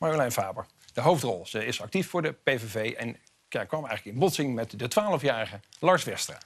Marjolein Faber, de hoofdrol. Ze is actief voor de PVV en ja, kwam eigenlijk in botsing met de 12-jarige Lars Westra.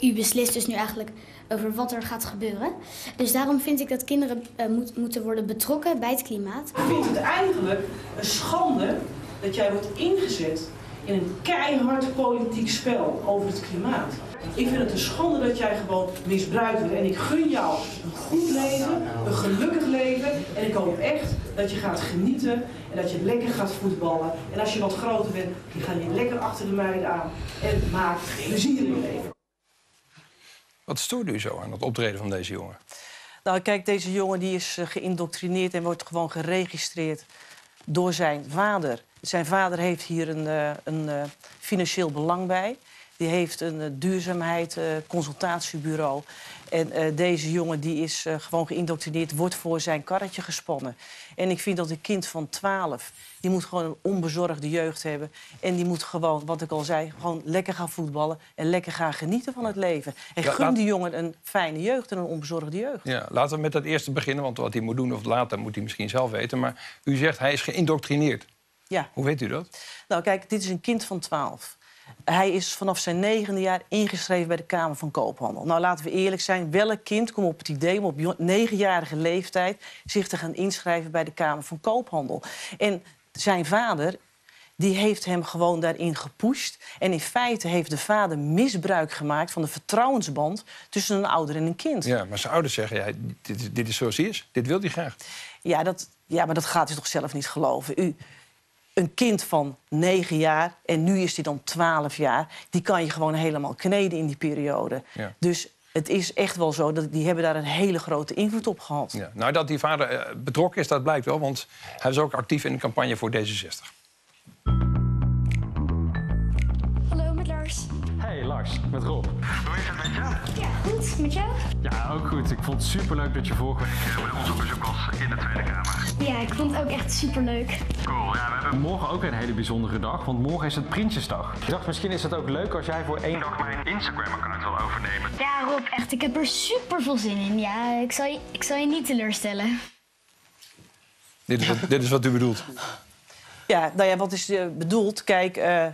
U beslist dus nu eigenlijk over wat er gaat gebeuren. Dus daarom vind ik dat kinderen uh, moet, moeten worden betrokken bij het klimaat. Ik vind het eigenlijk een schande dat jij wordt ingezet in een keihard politiek spel over het klimaat. Ik vind het een schande dat jij gewoon misbruikt wordt. En ik gun jou een goed leven, een gelukkig leven. En ik hoop echt dat je gaat genieten en dat je lekker gaat voetballen. En als je wat groter bent, dan ga je lekker achter de meiden aan. En maak plezier in je leven. Wat stoorde u zo aan het optreden van deze jongen? Nou, kijk, deze jongen die is eh, geïndoctrineerd en wordt gewoon geregistreerd door zijn vader. Zijn vader heeft hier een, eh, een eh, financieel belang bij. Die heeft een uh, duurzaamheid consultatiebureau. En deze jongen die is gewoon geïndoctrineerd, wordt voor zijn karretje gespannen. En ik vind dat een kind van 12, die moet gewoon een onbezorgde jeugd hebben. En die moet gewoon, wat ik al zei, gewoon lekker gaan voetballen en lekker gaan genieten van het leven. En ja, gun laat... die jongen een fijne jeugd en een onbezorgde jeugd. Ja, laten we met dat eerste beginnen, want wat hij moet doen of later moet hij misschien zelf weten. Maar u zegt hij is geïndoctrineerd. Ja. Hoe weet u dat? Nou, kijk, dit is een kind van 12. Hij is vanaf zijn negende jaar ingeschreven bij de Kamer van Koophandel. Nou, laten we eerlijk zijn. Welk kind komt op het idee om op negenjarige leeftijd... zich te gaan inschrijven bij de Kamer van Koophandel? En zijn vader die heeft hem gewoon daarin gepusht. En in feite heeft de vader misbruik gemaakt van de vertrouwensband... tussen een ouder en een kind. Ja, maar zijn ouders zeggen, ja, dit, dit is zoals hij is. Dit wil hij graag. Ja, dat, ja, maar dat gaat u toch zelf niet geloven. U, een kind van negen jaar en nu is hij dan twaalf jaar... die kan je gewoon helemaal kneden in die periode. Ja. Dus het is echt wel zo dat die hebben daar een hele grote invloed op gehad. Ja. Nou, dat die vader uh, betrokken is, dat blijkt wel, want hij is ook actief in de campagne voor D66. Hey Lars, met Rob. Hoe is het met jou? Ja, goed. Met jou? Ja, ook goed. Ik vond het superleuk dat je vorige week bij ons op bezoek was in de Tweede Kamer. Ja, ik vond het ook echt superleuk. Cool, ja, we hebben... Morgen ook een hele bijzondere dag, want morgen is het Prinsjesdag. Ik dacht, misschien is het ook leuk als jij voor één dag mijn Instagram-account wil overnemen. Ja, Rob, echt, ik heb er super veel zin in. Ja, ik zal je, ik zal je niet teleurstellen. Dit is wat, dit is wat u bedoelt. Ja, nou ja, wat is uh, bedoeld? Kijk, uh,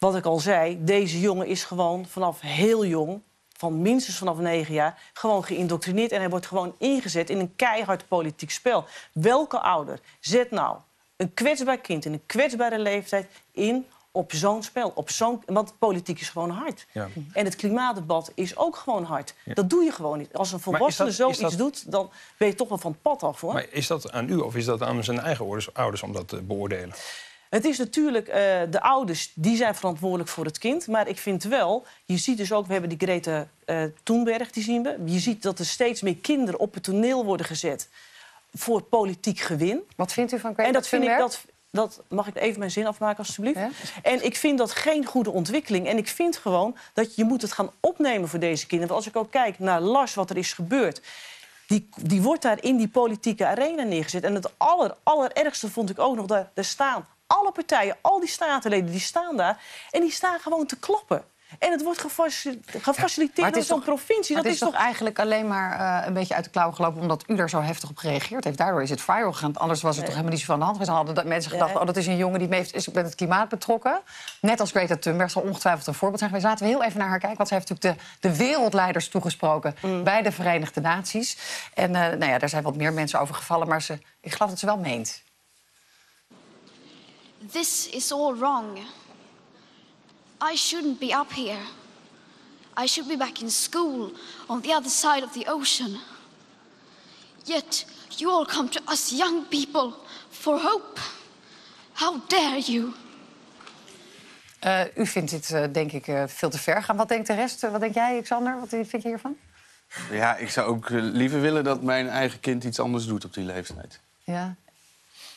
wat ik al zei, deze jongen is gewoon vanaf heel jong van minstens vanaf negen jaar gewoon geïndoctrineerd. En hij wordt gewoon ingezet in een keihard politiek spel. Welke ouder zet nou een kwetsbaar kind in een kwetsbare leeftijd in op zo'n spel? Op zo'n, want politiek is gewoon hard. Ja. En het klimaatdebat is ook gewoon hard. Ja. Dat doe je gewoon niet. Als een volwassene zoiets dat- doet, dan ben je toch wel van het pad af, hoor. Maar is dat aan u of is dat aan zijn eigen ouders, ouders om dat te beoordelen? Het is natuurlijk, eh, de ouders die zijn verantwoordelijk voor het kind. Maar ik vind wel, je ziet dus ook, we hebben die Greta eh Thunberg, die zien we. Je ziet dat er steeds meer kinderen op het toneel worden gezet voor politiek gewin. Wat vindt u van Greta En dat vind ik Thunberg? dat. Dat, mag ik even mijn zin afmaken, alstublieft? Ja. En ik vind dat geen goede ontwikkeling. En ik vind gewoon dat je moet het gaan opnemen voor deze kinderen. Want als ik ook kijk naar Lars, wat er is gebeurd... Die, die wordt daar in die politieke arena neergezet. En het aller, allerergste vond ik ook nog, daar, daar staan alle partijen, al die statenleden, die staan daar... en die staan gewoon te klappen. En het wordt gefacil- gefaciliteerd het door zo'n provincie. Dat het is toch eigenlijk alleen maar eh, een beetje uit de klauwen gelopen... omdat u daar zo heftig op gereageerd heeft. Daardoor is het viral gegaan. Anders was het toch helemaal niet zo van de hand. Dan hadden dat mensen gedacht, Ja. oh, dat is een jongen die mee heeft, is met het klimaat betrokken. Net als Greta Thunberg zal ongetwijfeld een voorbeeld zijn geweest. Laten we heel even naar haar kijken. Want zij heeft natuurlijk de, de wereldleiders toegesproken... Mm. bij de Verenigde Naties. En eh, nou ja, daar zijn wat meer mensen over gevallen. Maar ze, ik geloof dat ze wel meent. This is all wrong. I shouldn't be up here. I should be back in school on the other side of the ocean. Yet you all come to us young people for hope. How dare you? Eh, u vindt dit, eh, denk ik, eh, veel te ver gaan. Wat denkt de rest? Wat denk jij, Xander? Wat vind je hiervan? Ja, ik zou ook liever willen dat mijn eigen kind iets anders doet op die leeftijd. Ja.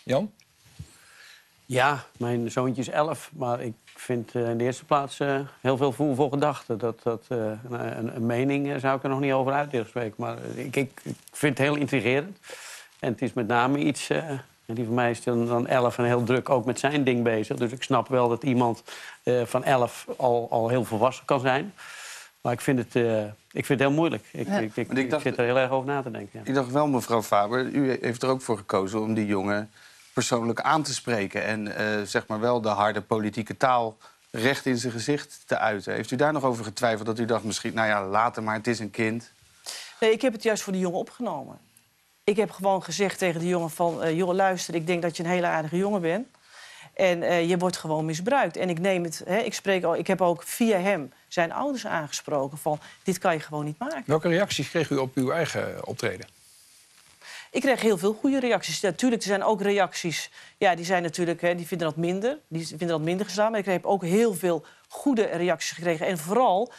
Jan? Ja, mijn zoontje is elf, maar ik vind eh, in de eerste plaats eh, heel veel voel voor gedachten. Dat, dat, eh, een, een mening zou ik er nog niet over uit spreken. Maar ik, ik, ik vind het heel intrigerend. En het is met name iets... eh, en die van mij is dan, dan elf en heel druk ook met zijn ding bezig. Dus ik snap wel dat iemand eh, van elf al, al heel volwassen kan zijn. Maar ik vind het, eh, ik vind het heel moeilijk. Ik, Ja. ik, ik, ik ik dacht- zit er heel erg over na te denken. Ja. Ik dacht wel, mevrouw Faber, u heeft er ook voor gekozen om die jongen persoonlijk aan te spreken... en eh, zeg maar wel de harde politieke taal recht in zijn gezicht te uiten. Heeft u daar nog over getwijfeld dat u dacht misschien... nou ja, later maar, het is een kind. Nee, ik heb het juist voor die jongen opgenomen. Ik heb gewoon gezegd tegen die jongen van... eh, joh, luister, ik denk dat je een hele aardige jongen bent. En eh, je wordt gewoon misbruikt. En ik neem het, hè, ik, spreek al, ik heb ook via hem zijn ouders aangesproken van... dit kan je gewoon niet maken. Welke reacties kreeg u op uw eigen optreden? Ik kreeg heel veel goede reacties. Natuurlijk, er zijn ook reacties... Ja, die, zijn natuurlijk, hè, die vinden dat minder. Die vinden dat minder gedaan. Maar ik heb ook heel veel goede reacties gekregen. En vooral,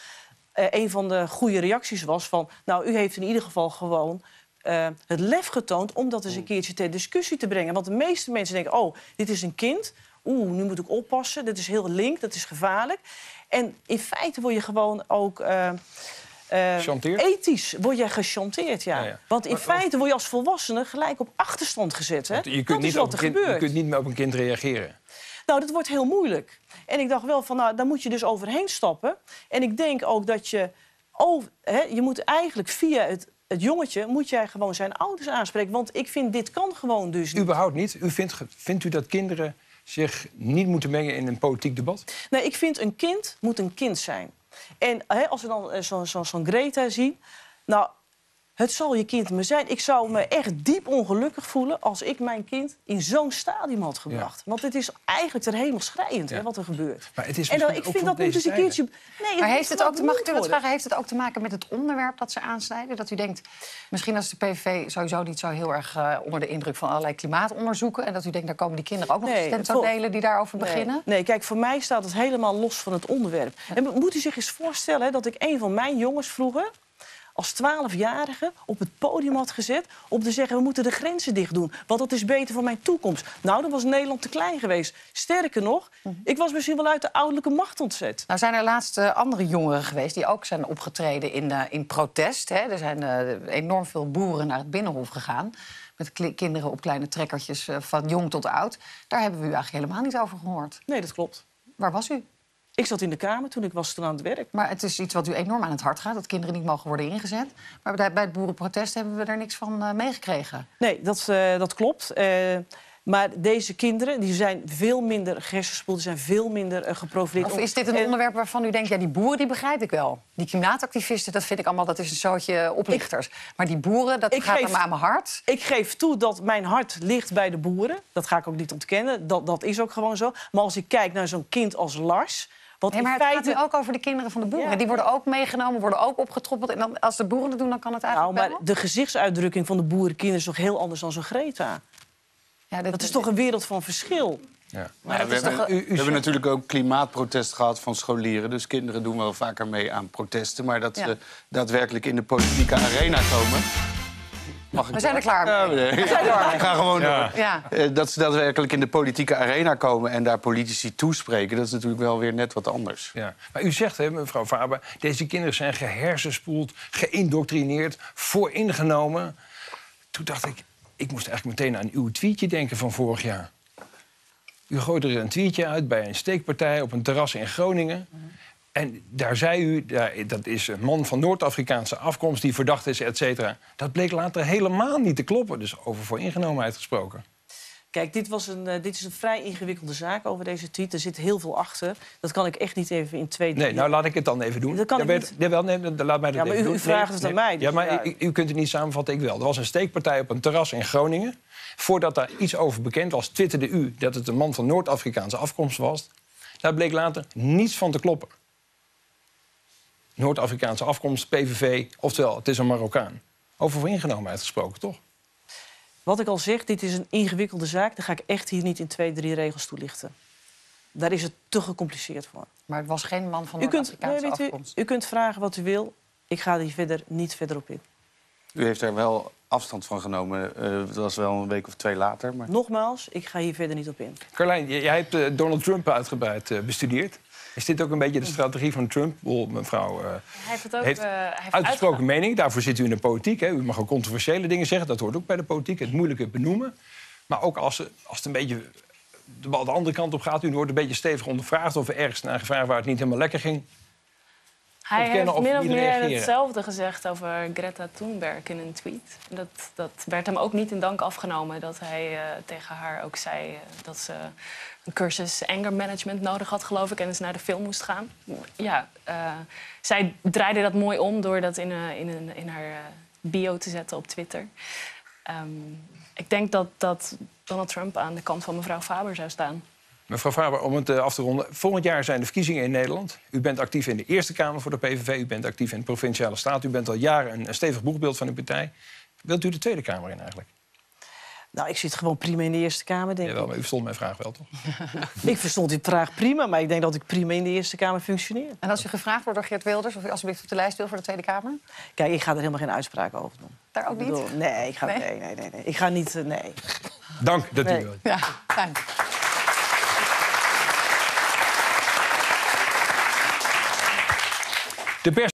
eh, een van de goede reacties was van... nou, u heeft in ieder geval gewoon eh, het lef getoond... om dat eens een keertje ter discussie te brengen. Want de meeste mensen denken, oh, dit is een kind... oeh, nu moet ik oppassen, dit is heel link, dat is gevaarlijk. En in feite word je gewoon ook... eh, Chanteerd? ethisch word je gechanteerd, ja. Ja, ja. Want in feite word je als volwassene gelijk op achterstand gezet. Hè? Je dat kunt, is niet wat op er een kind, je kunt niet meer op een kind reageren. Nou, dat wordt heel moeilijk. En ik dacht wel van, nou, daar moet je dus overheen stappen. En ik denk ook dat je... Hè, je moet eigenlijk via het, het jongetje... moet jij gewoon zijn ouders aanspreken. Want ik vind, dit kan gewoon dus niet. Überhaupt niet. U vindt, vindt u dat kinderen zich niet moeten mengen in een politiek debat? Nee, ik vind een kind moet een kind zijn. En hè, als we dan eh, zo'n zo, zo'n Greta zien... Nou, het zal je kind maar zijn. Ik zou me echt diep ongelukkig voelen... als ik mijn kind in zo'n stadium had gebracht. Want het is eigenlijk ter hemel schrijend hè, wat er gebeurt. Maar het is en dan, ik vind dat moet eens deze een keertje... Nee, Maar heeft het ook, te- mag ik wat vragen, heeft het ook te maken met het onderwerp dat ze aansnijden? Dat u denkt, misschien als de PVV sowieso niet zo heel erg eh, onder de indruk van allerlei klimaatonderzoeken... en dat u denkt, daar komen die kinderen ook nog Nee, delen die daarover Nee. beginnen? Nee, kijk, voor mij staat het helemaal los van het onderwerp. En moet u zich eens voorstellen hè, dat ik een van mijn jongens vroeger als twaalfjarige op het podium had gezet... om te zeggen, we moeten de grenzen dicht doen. Want dat is beter voor mijn toekomst. Nou, dan was Nederland te klein geweest. Sterker nog, ik was misschien wel uit de ouderlijke macht ontzet. Nou zijn er laatst eh, andere jongeren geweest die ook zijn opgetreden in, eh, in protest. Hè. Er zijn eh, enorm veel boeren naar het Binnenhof gegaan... met kinderen op kleine trekkertjes van jong tot oud. Daar hebben we u eigenlijk helemaal niet over gehoord. Nee, dat klopt. Waar was u? Ik zat in de Kamer toen ik was toen aan het werk. Maar het is iets wat u enorm aan het hart gaat, dat kinderen niet mogen worden ingezet. Maar bij het boerenprotest hebben we daar niks van eh, meegekregen. Nee, dat, eh, dat klopt. Eh, maar deze kinderen die zijn veel minder gehersenspoeld, zijn veel minder eh, geprofileerd. Of is dit een En- onderwerp waarvan u denkt, ja, die boeren die begrijp ik wel. Die klimaatactivisten, dat vind ik allemaal, dat is een zootje oplichters. Maar die boeren, dat gaat geef- me aan mijn hart. Ik geef toe dat mijn hart ligt bij de boeren. Dat ga ik ook niet ontkennen. Dat, dat is ook gewoon zo. Maar als ik kijk naar zo'n kind als Lars... Wat Nee, maar het feite... gaat nu ook over de kinderen van de boeren. Ja. Die worden ook meegenomen, worden ook opgetroppeld. En dan, als de boeren het doen, dan kan het Nou, eigenlijk maar wel. de gezichtsuitdrukking van de boerenkinderen is toch heel anders dan zo'n Greta? Ja, Dat is toch een wereld van verschil? Ja. Maar dat we is toch... hebben, u- u we hebben natuurlijk ook klimaatprotest gehad van scholieren. Dus kinderen doen wel vaker mee aan protesten. Maar dat Ja. ze daadwerkelijk in de politieke arena komen... Mag ik We zijn er klaar Ja, mee. nee. We zijn er klaar mee. Ik ga gewoon Ja. door. Ja. Eh, Dat ze daadwerkelijk in de politieke arena komen en daar politici toespreken... dat is natuurlijk wel weer net wat anders. Ja. Maar u zegt, hè, mevrouw Faber, deze kinderen zijn gehersenspoeld, geïndoctrineerd, vooringenomen. Toen dacht ik, ik moest eigenlijk meteen aan uw tweetje denken van vorig jaar. U gooide er een tweetje uit bij een steekpartij op een terras in Groningen. En daar zei u, dat is een man van Noord-Afrikaanse afkomst die verdacht is, et cetera. Dat bleek later helemaal niet te kloppen. Dus over vooringenomenheid gesproken. Kijk, dit, was een, eh, dit is een vrij ingewikkelde zaak over deze tweet. Er zit heel veel achter. Dat kan ik echt niet even in twee... Nee, nou laat ik het dan even doen. Dat kan Ja, ik niet. Jawel, nee, dan laat mij dat Ja, maar even u- doen. u vraagt het aan mij, Ja, dus maar ja. u, u kunt het niet samenvatten, ik wel. Er was een steekpartij op een terras in Groningen. Voordat daar iets over bekend was, twitterde u dat het een man van Noord-Afrikaanse afkomst was. Daar bleek later niets van te kloppen. Noord-Afrikaanse afkomst, PVV, oftewel, het is een Marokkaan. Over vooringenomenheid gesproken, toch? Wat ik al zeg, dit is een ingewikkelde zaak. Daar ga ik echt hier niet in twee, drie regels toelichten. Daar is het te gecompliceerd voor. Maar het was geen man van U kunt, Noord-Afrikaanse nee, weet u, afkomst. u kunt vragen wat u wil. Ik ga hier verder niet verder op in. U heeft er wel afstand van genomen. Eh, het was wel een week of twee later. Maar... Nogmaals, ik ga hier verder niet op in. Carlijn, jij hebt eh, Donald Trump uitgebreid eh, bestudeerd. Is dit ook een beetje de strategie van Trump? Mevrouw Hij heeft het ook heeft eh, hij heeft uitgesproken mening. Daarvoor zit u in de politiek. Hè. U mag ook controversiële dingen zeggen. Dat hoort ook bij de politiek. Het moeilijke benoemen. Maar ook als, als het een beetje de bal de andere kant op gaat... u wordt een beetje stevig ondervraagd... of er ergens naar gevraagd waar het niet helemaal lekker ging. Hij heeft min of meer reageren? hetzelfde gezegd over Greta Thunberg in een tweet. Dat, dat werd hem ook niet in dank afgenomen dat hij eh, tegen haar ook zei eh, dat ze een cursus anger management nodig had, geloof ik, en dus naar de film moest gaan. Ja, eh, zij draaide dat mooi om door dat in, in, een- in haar bio te zetten op Twitter. Ehm, ik denk dat, dat Donald Trump aan de kant van mevrouw Faber zou staan. Mevrouw Faber, om het eh, af te ronden. Volgend jaar zijn de verkiezingen in Nederland. U bent actief in de Eerste Kamer voor de PVV. U bent actief in de Provinciale Staat. U bent al jaren een, stevig boegbeeld van uw partij. Wilt u de Tweede Kamer in eigenlijk? Nou, ik zit gewoon prima in de Eerste Kamer, denk Jawel, ik. maar u verstond mijn vraag wel, toch? Ik verstond die vraag prima, maar ik denk dat ik prima in de Eerste Kamer functioneer. En als u gevraagd wordt door Geert Wilders... of u alsjeblieft op de lijst wil voor de Tweede Kamer? Kijk, ik ga er helemaal geen uitspraak over doen. Daar ook Ik niet? nee, ik ga, Nee? nee? Nee, nee, nee, Ik ga niet, eh, nee. Dank dat Nee. u... Ja, fijn. De pers